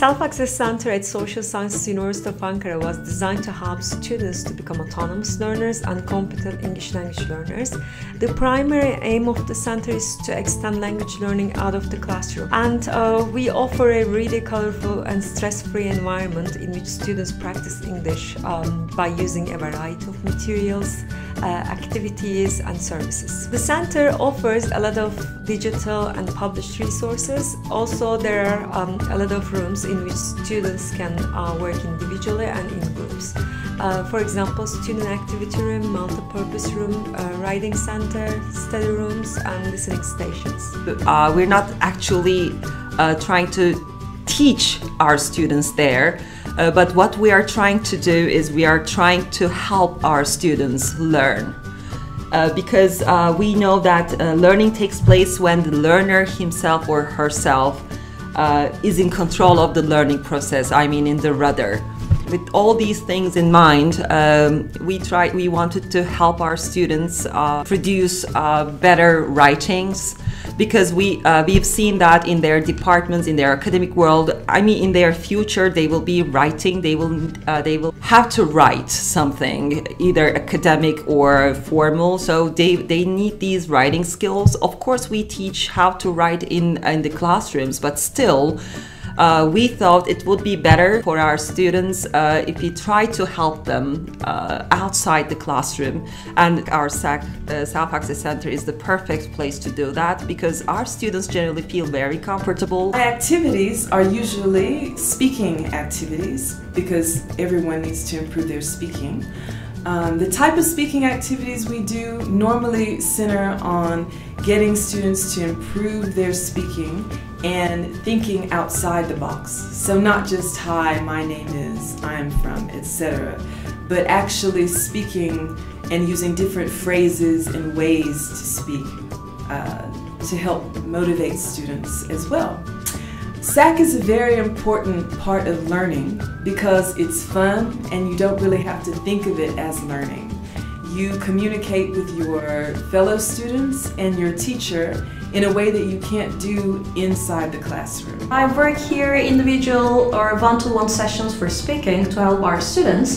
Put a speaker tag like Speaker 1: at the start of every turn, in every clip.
Speaker 1: Self-Access Center at Social Sciences University of Ankara was designed to help students to become autonomous learners and competent English language learners. The primary aim of the center is to extend language learning out of the classroom. And uh, we offer a really colorful and stress-free environment in which students practice English um, by using a variety of materials, activities and services. The center offers a lot of digital and published resources. Also, there are um, a lot of rooms in which students can uh, work individually and in groups. Uh, for example, student activity room, multi-purpose room, uh, writing center, study rooms, and listening stations.
Speaker 2: Uh, we're not actually uh, trying to teach our students there, uh, but what we are trying to do is we are trying to help our students learn. Uh, because uh, we know that uh, learning takes place when the learner himself or herself uh, is in control of the learning process, I mean, in the rudder. With all these things in mind, um, we tried. We wanted to help our students uh, produce uh, better writings, because we uh, we've seen that in their departments, in their academic world. I mean, in their future, they will be writing. They will uh, they will have to write something, either academic or formal. So they they need these writing skills. Of course, we teach how to write in in the classrooms, but still uh, we thought it would be better for our students uh, if we try to help them uh, outside the classroom. And our SAC, uh, Self Access Center is the perfect place to do that because our students generally feel very comfortable.
Speaker 3: My activities are usually speaking activities because everyone needs to improve their speaking. Um, the type of speaking activities we do normally center on getting students to improve their speaking and thinking outside the box. So not just hi, my name is, I'm from, etc., but actually speaking and using different phrases and ways to speak uh, to help motivate students as well. SAC is a very important part of learning because it's fun and you don't really have to think of it as learning. You communicate with your fellow students and your teacher in a way that you can't do inside the classroom.
Speaker 4: I work here individual or one-to-one -one sessions for speaking to help our students.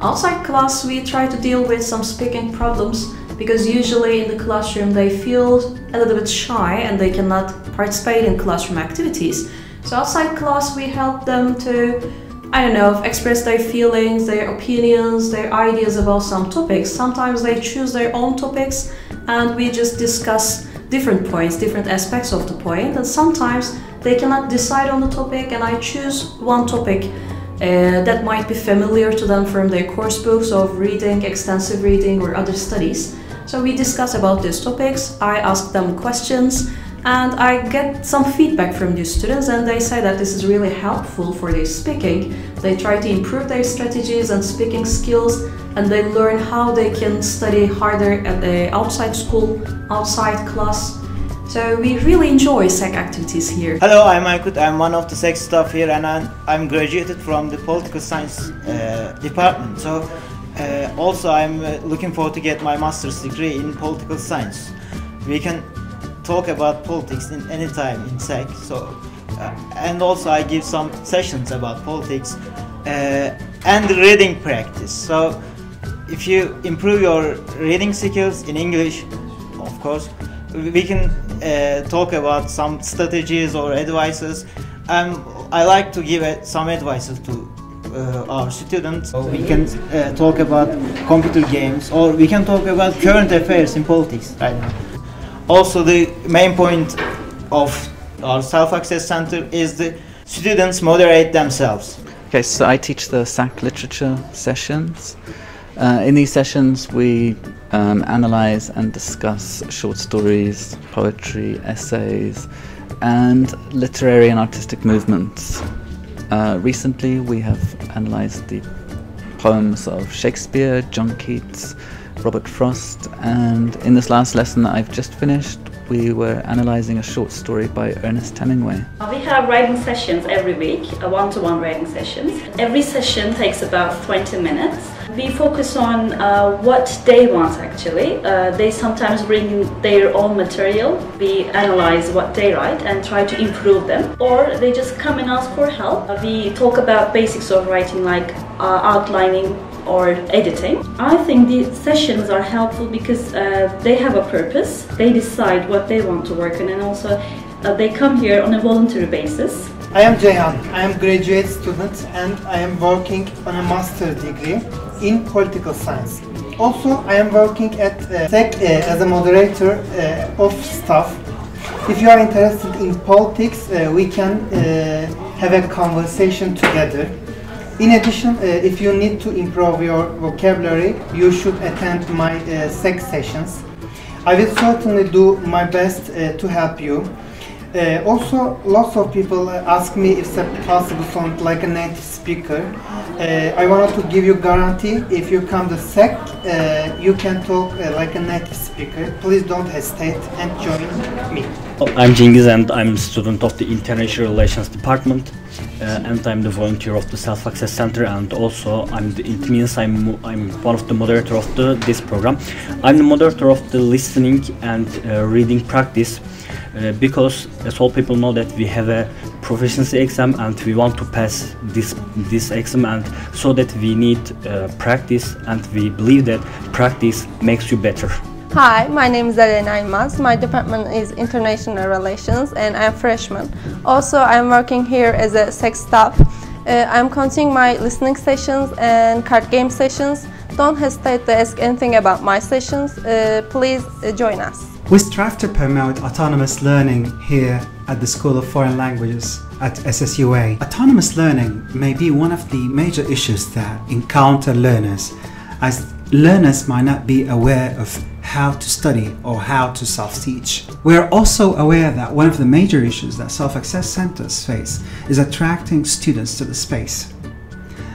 Speaker 4: Outside class we try to deal with some speaking problems because usually in the classroom they feel a little bit shy and they cannot participate in classroom activities. So outside class we help them to I don't know, express their feelings, their opinions, their ideas about some topics. Sometimes they choose their own topics and we just discuss different points, different aspects of the point. and sometimes they cannot decide on the topic, and I choose one topic uh, that might be familiar to them from their course books of reading, extensive reading, or other studies. So we discuss about these topics, I ask them questions, and I get some feedback from these students and they say that this is really helpful for their speaking. They try to improve their strategies and speaking skills and they learn how they can study harder at the outside school, outside class. So we really enjoy SEC activities here.
Speaker 5: Hello, I'm Aykut. I'm one of the SEC staff here and I'm, I'm graduated from the political science uh, department. So uh, also I'm uh, looking forward to get my master's degree in political science. We can talk about politics in any time in SEC. So uh, and also I give some sessions about politics uh, and reading practice. So if you improve your reading skills in English, of course, we can uh, talk about some strategies or advices. Um, I like to give some advices to uh, our students. We can uh, talk about computer games or we can talk about current affairs in politics right now. Also, the main point of our self-access center is the students moderate themselves.
Speaker 6: Okay, so I teach the SAC literature sessions. Uh, in these sessions, we um, analyze and discuss short stories, poetry, essays, and literary and artistic movements. Uh, recently, we have analyzed the poems of Shakespeare, John Keats, Robert Frost, and in this last lesson that I've just finished, we were analysing a short story by Ernest Hemingway.
Speaker 7: We have writing sessions every week, one to one writing sessions. Every session takes about 20 minutes. We focus on uh, what they want actually. Uh, they sometimes bring their own material. We analyze what they write and try to improve them. Or they just come and ask for help. Uh, we talk about basics of writing like uh, outlining or editing. I think the sessions are helpful because uh, they have a purpose. They decide what they want to work on and also uh, they come here on a voluntary basis.
Speaker 8: I am Ceyhan. I am graduate student and I am working on a master degree in political science. Also, I am working at uh, SEC uh, as a moderator uh, of staff. If you are interested in politics, uh, we can uh, have a conversation together. In addition, uh, if you need to improve your vocabulary, you should attend my uh, SEC sessions. I will certainly do my best uh, to help you. Uh, also, lots of people uh, ask me if it's possible to sound like a native speaker. Uh, I wanted to give you guarantee if you come to SEC, you can talk like a native speaker. Please don't hesitate and join me.
Speaker 9: I'm Cengiz and I'm a student of the International Relations Department uh, and I'm the volunteer of the Self Access Center and also I'm the, it means I'm I'm one of the moderator of the this program. I'm the moderator of the listening and uh, reading practice uh, because as all people know that we have a proficiency exam and we want to pass this this exam and so that we need uh, practice and we believe that practice makes you better.
Speaker 10: Hi, my name is Elena Aymaz. My department is International Relations and I'm freshman. Also, I'm working here as a SEC staff. Uh, I'm continuing my listening sessions and card game sessions. Don't hesitate to ask anything about my sessions. Uh, please uh, join us.
Speaker 11: We strive to promote autonomous learning here at the School of Foreign Languages at SSUA. Autonomous learning may be one of the major issues that encounter learners, as learners might not be aware of how to study or how to self-teach. We are also aware that one of the major issues that self-access centers face is attracting students to the space.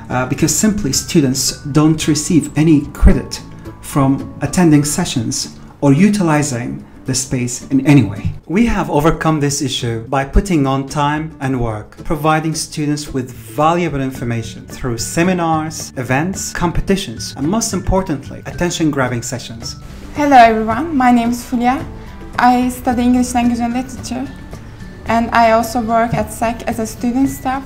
Speaker 11: Uh, because simply students don't receive any credit from attending sessions or utilizing the space in any way. We have overcome this issue by putting on time and work, providing students with valuable information through seminars, events, competitions, and most importantly, attention grabbing sessions.
Speaker 12: Hello everyone, my name is Fulya. I study English language and literature and I also work at SEC as a student staff.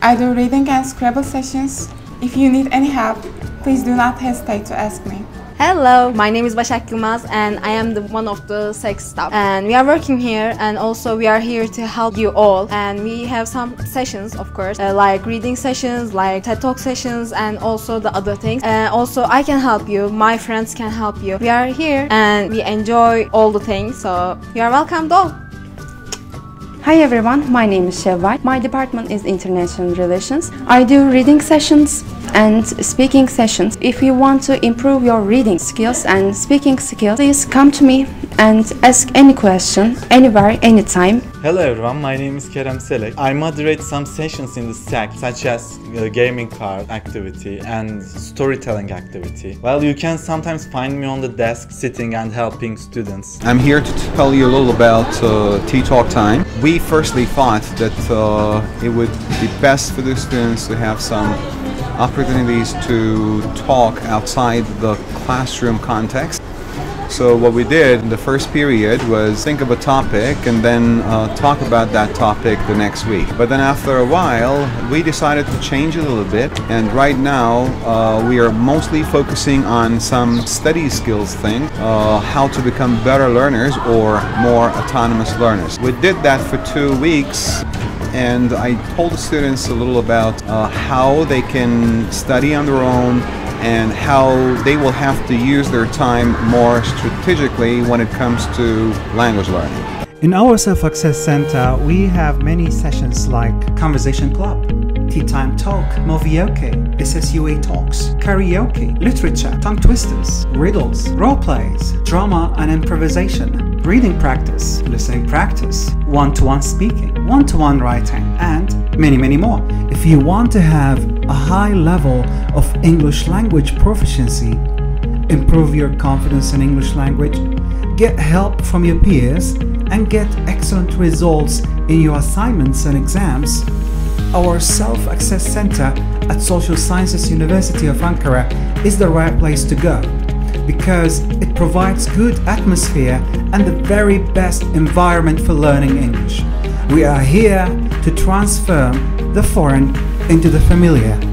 Speaker 12: I do reading and Scrabble sessions. If you need any help, please do not hesitate to ask me.
Speaker 13: Hello, my name is Başak Yılmaz and I am the one of the SEC staff. And we are working here and also we are here to help you all. And we have some sessions, of course, uh, like reading sessions, like TED Talk sessions and also the other things. And also I can help you, my friends can help you. We are here and we enjoy all the things, so you are welcome all.
Speaker 14: Hi everyone, my name is Şevval. My department is International Relations. I do reading sessions and speaking sessions. If you want to improve your reading skills and speaking skills, please come to me and ask any question, anywhere, anytime.
Speaker 15: Hello everyone, my name is Kerem Selek. I moderate some sessions in the SEC, such as uh, gaming card activity and storytelling activity. Well, you can sometimes find me on the desk sitting and helping students.
Speaker 16: I'm here to tell you a little about uh, T-Talk Time. We firstly thought that uh, it would be best for the students to have some opportunities to talk outside the classroom context. So what we did in the first period was think of a topic and then uh, talk about that topic the next week. But then after a while, we decided to change a little bit. And right now, uh, we are mostly focusing on some study skills thing, uh, how to become better learners or more autonomous learners. We did that for two weeks and I told the students a little about uh, how they can study on their own and how they will have to use their time more strategically when it comes to language learning.
Speaker 11: In our Self-Access Center, we have many sessions like Conversation Club, Tea Time Talk, Movioke, SSUA Talks, Karaoke, Literature, Tongue Twisters, Riddles, Role Plays, Drama and Improvisation, Reading Practice, Listening Practice, One-to-One Speaking, One-to-One Writing, and many, many more. If you want to have a high level of English language proficiency, improve your confidence in English language, get help from your peers, and get excellent results in your assignments and exams, our Self-Access Center at Social Sciences University of Ankara is the right place to go because it provides good atmosphere and the very best environment for learning English. We are here to transform the foreign into the familiar